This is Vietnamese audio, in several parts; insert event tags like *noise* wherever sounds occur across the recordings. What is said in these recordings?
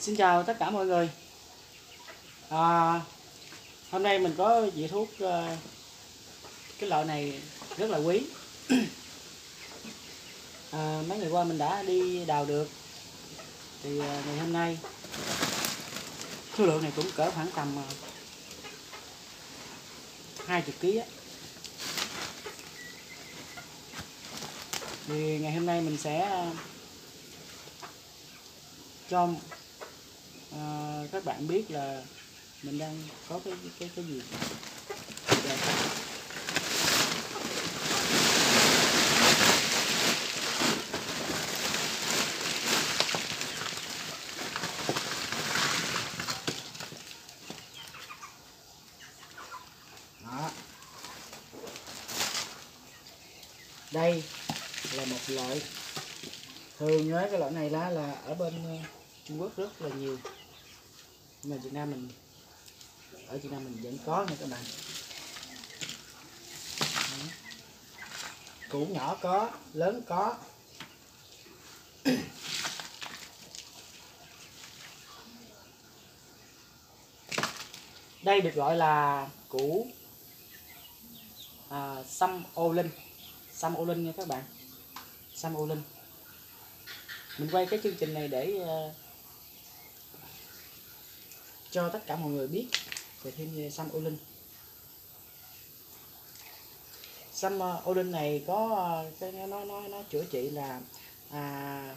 Xin chào tất cả mọi người. À, Hôm nay mình có vị thuốc uh, Cái loại này rất là quý. *clears throat* À, Mấy ngày qua mình đã đi đào được. Thì uh, ngày hôm nay Số lượng này cũng cỡ khoảng tầm uh, 20 kg á. Thì ngày hôm nay mình sẽ ờ, cho à, các bạn biết là mình đang có cái cái cái gì Dạ. Đó. đây là một loại thường nhớ cái loại này lá là ở bên ờ, Trung Quốc rất là nhiều nhưng mà Việt Nam mình ở Việt Nam mình vẫn có nha các bạn. Củ nhỏ có lớn có. Đây được gọi là củ à, sâm ô linh. Sâm ô linh nha các bạn. Sâm ô linh. Mình quay cái chương trình này để uh, cho tất cả mọi người biết về thêm về sâm ô linh xăm ô ờ, linh này có ờ, cái nó nó nó, chữa trị là à,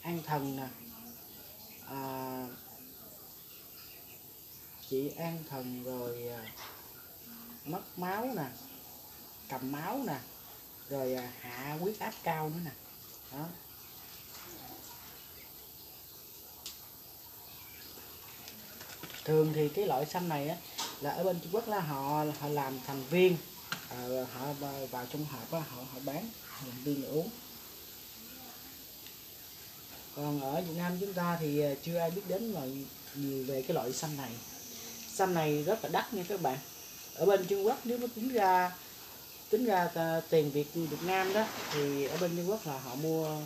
an thần nè à, chị an thần rồi à, mất máu nè cầm máu nè rồi à, hạ huyết áp cao nữa nè. Đó. Thường thì cái loại xanh này á là ở bên Trung Quốc là họ họ làm thành viên à, họ vào trong hộp á, họ họ bán thành viên để uống. Còn ở Việt Nam chúng ta thì ờ, chưa ai biết đến là nhiều về cái loại xanh này. Xanh này rất là đắt nha các bạn. Ở bên Trung Quốc nếu mà tính ra tính ra ờ, tiền Việt Việt Nam đó thì ở bên Trung Quốc là họ mua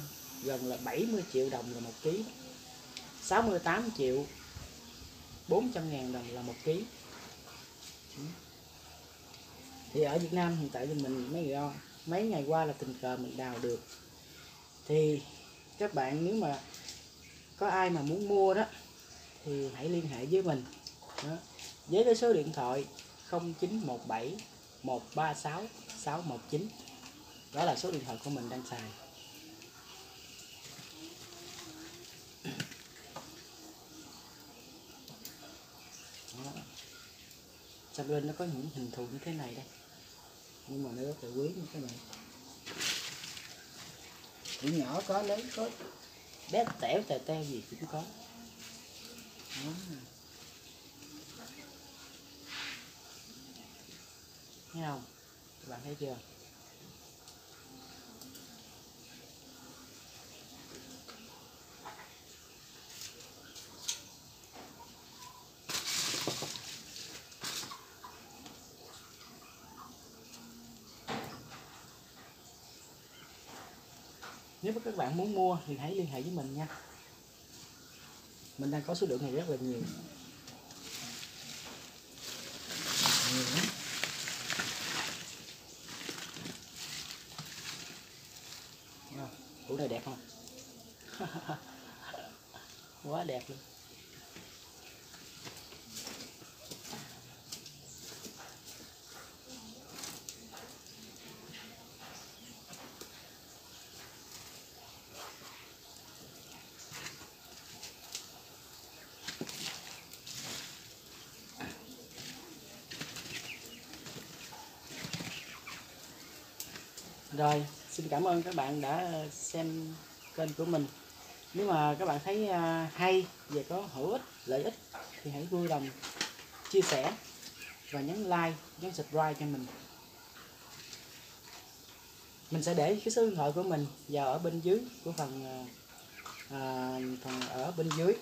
gần là 70 triệu đồng là một ký 68 triệu. 400 ngàn đồng là một ký. Ừ. Thì ở Việt Nam hiện tại thì mình, mấy ngày mấy ngày qua là tình cờ mình đào được. Thì các bạn nếu mà có ai mà muốn mua đó, thì hãy liên hệ với mình. Đó. với cái số điện thoại 0917 136 619 đó là số điện thoại của mình đang xài. Sâm lên nó có những hình thù như thế này đây? Nhưng mà nó rất là quý như thế này Củ nhỏ có lớn có. Bé tẻo tè teo gì cũng có. Đó. thấy không? Các bạn thấy chưa nếu mà các bạn muốn mua thì hãy liên hệ với mình nha. Mình đang có số lượng này rất là nhiều. Nhiều lắm củ này đẹp không? *laughs* Quá đẹp luôn. Rồi, xin cảm ơn các bạn đã ờ, xem kênh của mình. Nếu mà các bạn thấy à, hay và có hữu ích, lợi ích thì hãy vui lòng chia sẻ và nhấn like, nhấn subscribe cho mình. Mình sẽ để cái số điện thoại của mình vào ở bên dưới của phần ờ, à, phần ở bên dưới.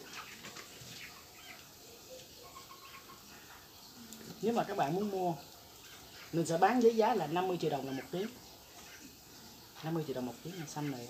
Nếu mà các bạn muốn mua mình sẽ bán với giá là 50 triệu đồng là một tiếng. 50 triệu đồng một ký xanh này.